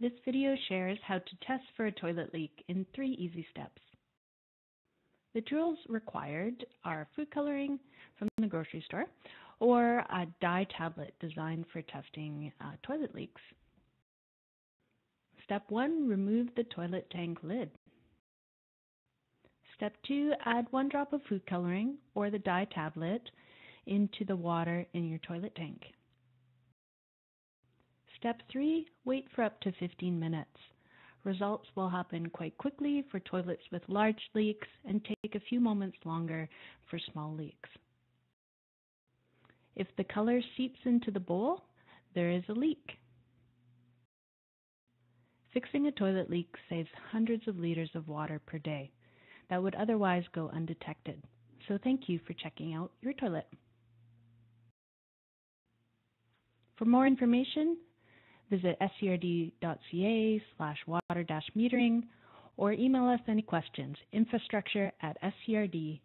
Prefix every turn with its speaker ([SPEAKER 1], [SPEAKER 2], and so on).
[SPEAKER 1] This video shares how to test for a toilet leak in three easy steps. The tools required are food coloring from the grocery store or a dye tablet designed for testing uh, toilet leaks. Step 1. Remove the toilet tank lid. Step 2. Add one drop of food coloring or the dye tablet into the water in your toilet tank. Step 3. Wait for up to 15 minutes. Results will happen quite quickly for toilets with large leaks and take a few moments longer for small leaks. If the color seeps into the bowl, there is a leak. Fixing a toilet leak saves hundreds of liters of water per day that would otherwise go undetected. So thank you for checking out your toilet. For more information, visit scrd.ca slash water dash metering or email us any questions, infrastructure at scrd.ca.